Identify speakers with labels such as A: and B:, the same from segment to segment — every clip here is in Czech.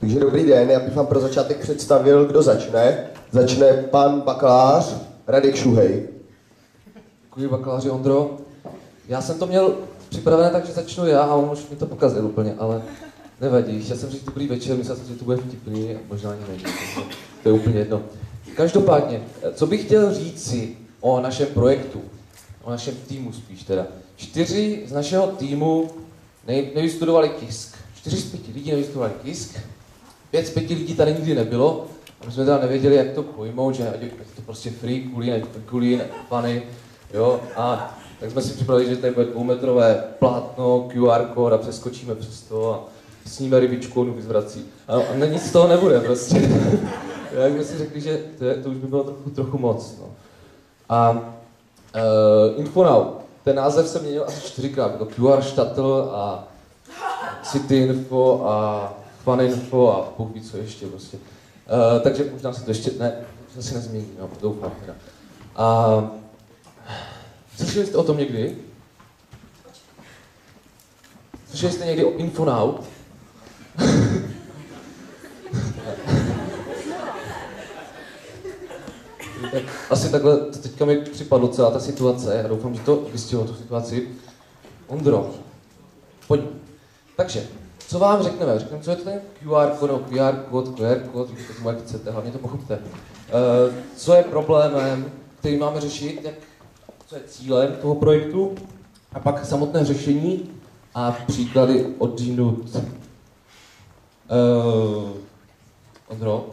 A: Takže dobrý den, já bych vám pro začátek představil, kdo začne. Začne pan bakalář Radek Šuhej.
B: Děkuji bakaláři Ondro. Já jsem to měl připravené tak, že začnu já a on už mi to pokazil úplně, ale nevadí. Chtěl jsem říct dobrý večer, myslel jsem, že to bude vtipný, možná ani není. To, je úplně jedno. Každopádně, co bych chtěl říci o našem projektu, o našem týmu spíš teda. Čtyři z našeho týmu nevystudovali KISK. Čtyři z pěti lidí nevystudovali KISK, pět z pěti lidí tady nikdy nebylo, a my jsme teda nevěděli, jak to pojmout, že je to prostě free, kulín, kulín, funny, jo, a tak jsme si připravili, že tady bude dvoumetrové plátno, QR kód a přeskočíme přes to a sníme rybičku, on vyzvrací. A, a nic z toho nebude prostě. Jak jsme si řekli, že to, je, to už by bylo trochu, trochu moc. No. A uh, Infonow, ten název se měnil asi čtyřikrát, to QR Shuttle a City Info a Fun Info a Bůh ví co ještě prostě. Uh, takže možná se to ještě, ne, to se nezmění, no, doufám teda. A slyšeli jste o tom někdy? Slyšeli jste někdy o Infonow? tak asi takhle teďka mi připadlo celá ta situace a doufám, že to vystihlo tu situaci. Ondro, pojď. Takže, co vám řekneme? Řekneme, co je to ten QR kód, QR kód, QR kód, to tomu, jak chcete, hlavně to pochopte. Uh, co je problémem, který máme řešit, jak, co je cílem toho projektu, a pak samotné řešení a příklady odinut. Uh, Ondro?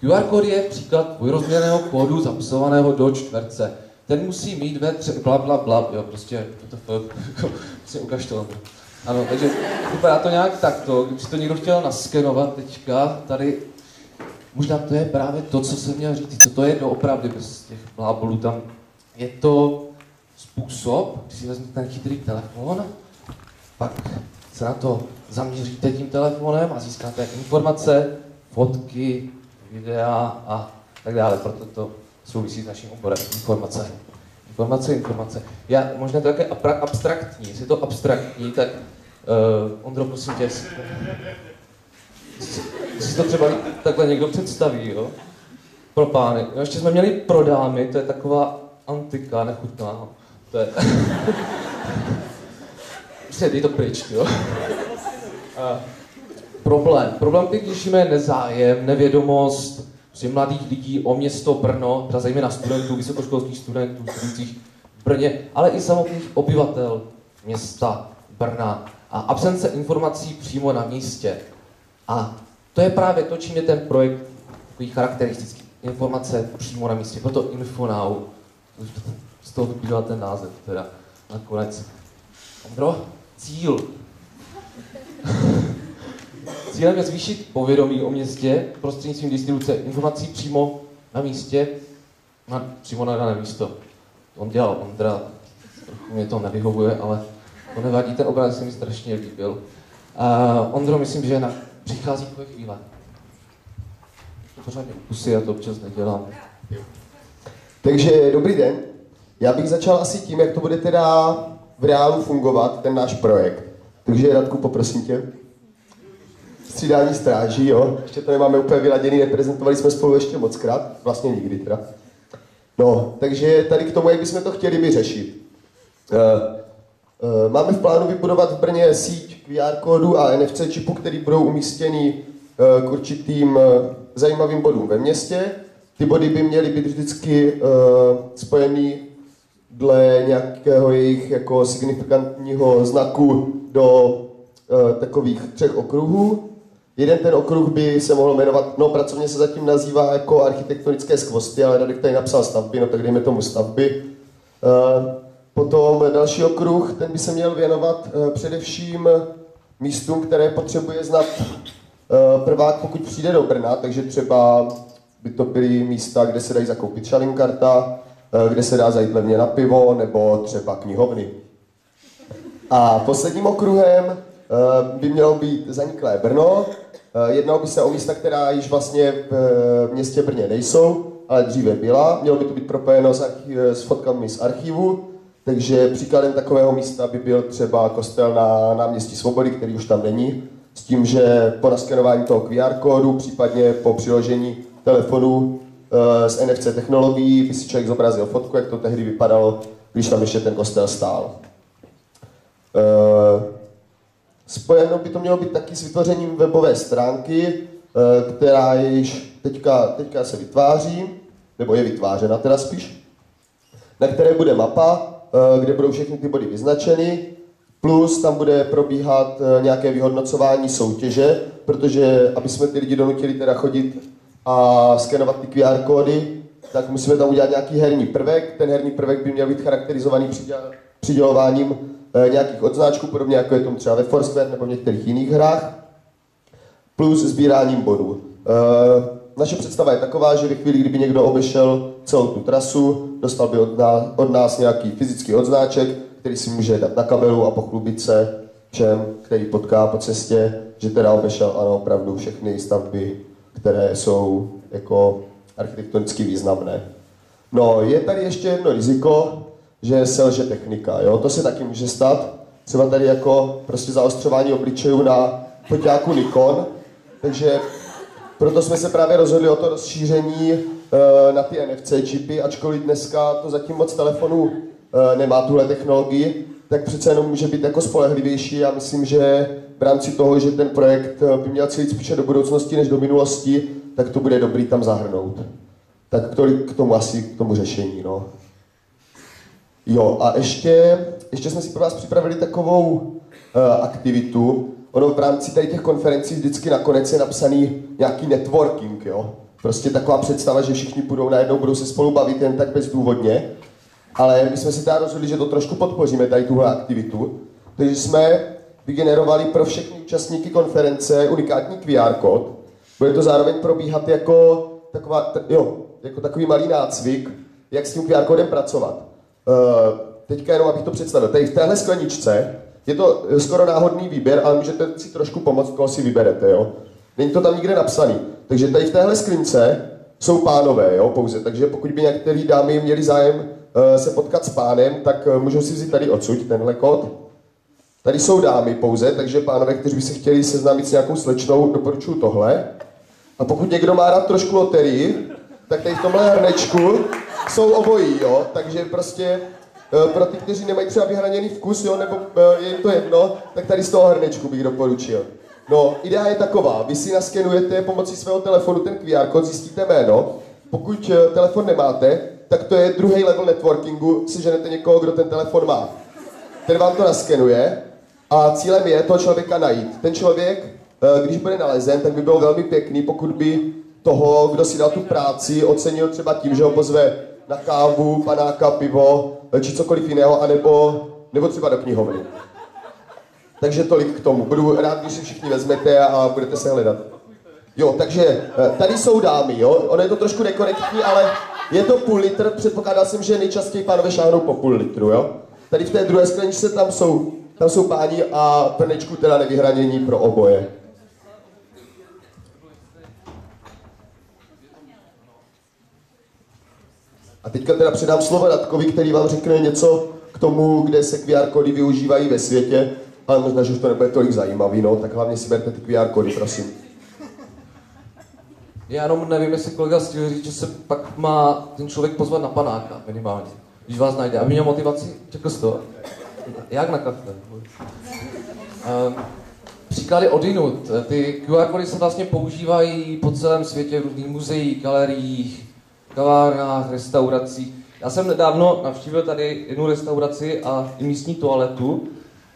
B: QR kód je příklad dvojrozměrného kódu zapisovaného do čtverce. Ten musí mít ve tři, bla, bla, bla, jo, prostě, to prostě ukaž to. Ano, takže vypadá to nějak takto, když to někdo chtěl naskenovat teďka, tady, možná to je právě to, co jsem měl říct, co to je doopravdy bez těch blábolů tam. Je to způsob, když si vezmete ten chytrý telefon, pak se na to zaměříte tím telefonem a získáte informace, fotky, videa a tak dále. Proto to souvisí s naším oborem. Informace. Informace, informace. Já, možná to také abstraktní. Jestli je to abstraktní, tak uh, Ondro, prosím tě, si, to třeba takhle někdo představí, jo? Pro pány. No, ještě jsme měli pro dámy, to je taková antika, nechutná. To je... prostě dej to pryč, jo? Uh, problém. Problém, když řešíme, je nezájem, nevědomost prostě mladých lidí o město Brno, teda zejména studentů, vysokoškolských studentů, studujících v Brně, ale i samotných obyvatel města Brna a absence informací přímo na místě. A to je právě to, čím je ten projekt takový charakteristický. Informace přímo na místě, proto Infonow. Z toho vyplývá ten název teda nakonec. Ondro, cíl. Cílem je zvýšit povědomí o městě prostřednictvím distribuce informací přímo na místě, na, přímo na dané místo. On dělal Ondra, trochu mě to nevyhovuje, ale to nevadí, ten obraz se mi strašně líbil. A Ondro, myslím, že na, přichází tvoje chvíle. Pořádně pusy, já to občas nedělám.
A: Takže dobrý den. Já bych začal asi tím, jak to bude teda v reálu fungovat, ten náš projekt. Takže Radku, poprosím tě střídání stráží, jo. Ještě to nemáme úplně vyladěný, neprezentovali jsme spolu ještě moc krát, vlastně nikdy teda. No, takže tady k tomu, jak bychom to chtěli my řešit. Uh, uh, máme v plánu vybudovat v Brně síť QR kódu a NFC čipu, který budou umístěny uh, k určitým zajímavým bodům ve městě. Ty body by měly být vždycky spojený dle nějakého jejich jako signifikantního znaku do takových třech okruhů. Jeden ten okruh by se mohl jmenovat, no pracovně se zatím nazývá jako architektonické skvosty, ale Radek tady napsal stavby, no tak dejme tomu stavby. Eh, potom další okruh, ten by se měl věnovat eh, především místům, které potřebuje znat eh, prvák, pokud přijde do Brna, takže třeba by to byly místa, kde se dají zakoupit šalinkarta, kde se dá zajít levně na pivo, nebo třeba knihovny. A posledním okruhem by mělo být zaniklé Brno, jednalo by se o místa, která již vlastně v eh, městě Brně nejsou, ale dříve byla. Mělo by to být propojeno s, archi- s fotkami z archivu, takže příkladem takového místa by byl třeba kostel na náměstí Svobody, který už tam není. s tím, že po naskenování toho QR kódu, případně po přiložení telefonu s NFC technologií, by si člověk zobrazil fotku, jak to tehdy vypadalo, když tam ještě ten kostel stál. Spojeno by to mělo být taky s vytvořením webové stránky, e, která již teďka, teďka se vytváří, nebo je vytvářena teda spíš, na které bude mapa, Eh, kde budou všechny ty body vyznačeny, plus tam bude probíhat eh, nějaké vyhodnocování soutěže, protože aby jsme ty lidi donutili teda chodit a skenovat ty QR kódy, tak musíme tam udělat nějaký herní prvek. Ten herní prvek by měl být charakterizovaný přidělováním eh, nějakých odznáčků, podobně jako je tomu třeba ve Foursquare nebo v některých jiných hrách, plus sbíráním bodů. Naše představa je taková, že ve chvíli, kdyby někdo obešel celou tu trasu, dostal by od nás, od nás nějaký fyzický odznáček, který si může dát na kabelu a pochlubit se všem, který potká po cestě, že teda obešel ano, opravdu všechny stavby, které jsou jako architektonicky významné. No, je tady ještě jedno riziko, že selže technika, jo? to se taky může stát, třeba tady jako prostě zaostřování obličejů na foťáku Nikon, takže proto jsme se právě rozhodli o to rozšíření eh, na ty NFC čipy, ačkoliv dneska to zatím moc telefonů eh, nemá tuhle technologii, tak přece jenom může být jako spolehlivější. Já myslím, že v rámci toho, že ten projekt eh, by měl cílit spíše do budoucnosti než do minulosti, tak to bude dobrý tam zahrnout. Tak tolik k tomu asi, k tomu řešení. No. Jo, a ještě, ještě jsme si pro vás připravili takovou uh, aktivitu, ono v rámci tady těch konferencí vždycky nakonec je napsaný nějaký networking, jo. Prostě taková představa, že všichni budou najednou, budou se spolu bavit jen tak bezdůvodně. Ale my jsme si teda rozhodli, že to trošku podpoříme, tady tuhle aktivitu. Takže jsme vygenerovali pro všechny účastníky konference unikátní QR kód. Bude to zároveň probíhat jako, taková, jo, jako takový malý nácvik, jak s tím QR kódem pracovat. Uh, teďka jenom, abych to představil. Tady v téhle skleničce je to eh, skoro náhodný výběr, ale můžete si trošku pomoct, koho si vyberete, jo. Není to tam nikde napsaný. Takže tady v téhle skrince jsou pánové, jo, pouze. Takže pokud by některé dámy měli zájem uh, se potkat s pánem, tak můžou si vzít tady odsud tenhle kód. Tady jsou dámy pouze, takže pánové, kteří by se chtěli seznámit s nějakou slečnou, doporučuji tohle. A pokud někdo má rád trošku loterii, tak tady v tomhle hrnečku jsou obojí, jo. Takže prostě Eh, pro ty, kteří nemají třeba vyhraněný vkus, jo, nebo eh, je jim to jedno, tak tady z toho hrnečku bych doporučil. No, idea je taková, vy si naskenujete pomocí svého telefonu ten QR kód, zjistíte jméno, pokud eh, telefon nemáte, tak to je druhý level networkingu, si ženete někoho, kdo ten telefon má. Ten vám to naskenuje a cílem je toho člověka najít. Ten člověk, když bude nalezen, tak by bylo velmi pěkný, pokud by toho, kdo si dal tu práci, ocenil třeba tím, že ho pozve na kávu, panáka, pivo, či cokoliv jiného, anebo, nebo třeba do knihovny. Takže tolik k tomu. Budu rád, když si všichni vezmete a budete se hledat. Jo, takže eh, tady jsou dámy, jo. Ono je to trošku nekorektní, ale je to půl litr. Předpokládal jsem, že nejčastěji pánové šáhnou po půl litru, jo. Tady v té druhé skleničce tam jsou, tam jsou páni a prnečku teda nevyhranění pro oboje. A teďka teda předám slovo Radkovi, který vám řekne něco k tomu, kde se QR kódy využívají ve světě, ale možná, že už to nebude tolik zajímavý, no, tak hlavně si berte ty QR kódy, prosím.
B: Já jenom nevím, jestli kolega stihl říct, že se pak má ten člověk pozvat na panáka minimálně, když vás najde. Aby měl motivaci, jsi to? Jak na kafe? Um, příklady odinut. Ty QR kódy se vlastně používají po celém světě v různých muzeích, galeriích, kavárnách, restauracích. Já jsem nedávno navštívil tady jednu restauraci a místní toaletu,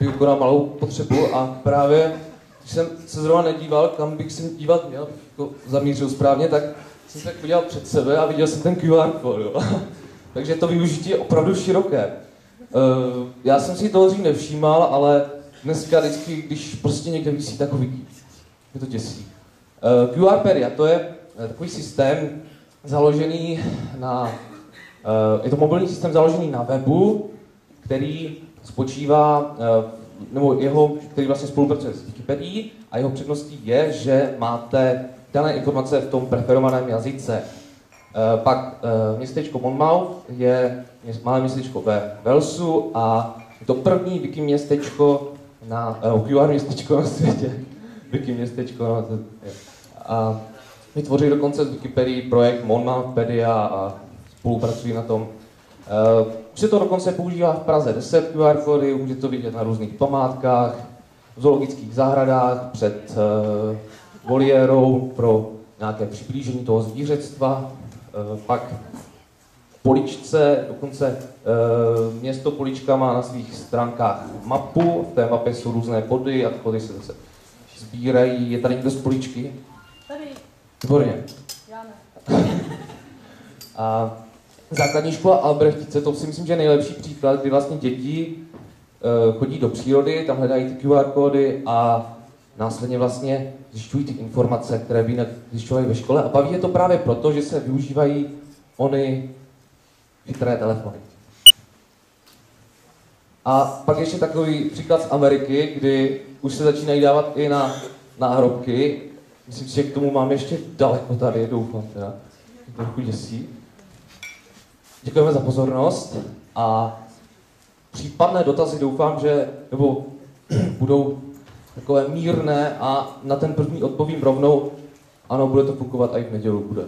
B: bych vykonal malou potřebu a právě, když jsem se zrovna nedíval, kam bych se dívat měl, jako zamířil správně, tak jsem se podíval před sebe a viděl jsem ten QR kód. Takže to využití je opravdu široké. Uh, já jsem si toho dřív nevšímal, ale dneska vždycky, když prostě někde vysí, tak vidí. Je to děsí. Uh, QR Peria, to je takový systém, založený na, eh, je to mobilní systém založený na webu, který spočívá, eh, nebo jeho, který vlastně spolupracuje s Wikipedií a jeho předností je, že máte dané informace v tom preferovaném jazyce. Eh, pak městečko Monmouth je malé městečko ve Walesu a je to první wiki městečko na, QR městečko na světě. Wiki městečko. No, to, a vytvořili dokonce z Wikipedii projekt Monmapedia a spolupracují na tom. Uh, už se to dokonce používá v Praze 10 QR kódy, můžete to vidět na různých památkách, v zoologických zahradách, před uh, voliérou pro nějaké přiblížení toho zvířectva. Uh, pak Poličce, dokonce uh, město Polička má na svých stránkách mapu, v té mapě jsou různé body a ty body se zase sbírají. Je tady někdo z Poličky? Výborně.
C: já ne.
B: A základní škola Albrechtice, to si myslím, že je nejlepší příklad, kdy vlastně děti uh, chodí do přírody, tam hledají ty QR kódy a následně vlastně zjišťují ty informace, které by jinak zjišťovali ve škole a baví je to právě proto, že se využívají ony chytré telefony. A pak ještě takový příklad z Ameriky, kdy už se začínají dávat i na náhrobky. Myslím si, že k tomu mám ještě daleko tady, doufám teda. Trochu děsí. Děkujeme za pozornost a případné dotazy doufám, že nebo budou takové mírné a na ten první odpovím rovnou. Ano, bude to fungovat i v nedělu, bude.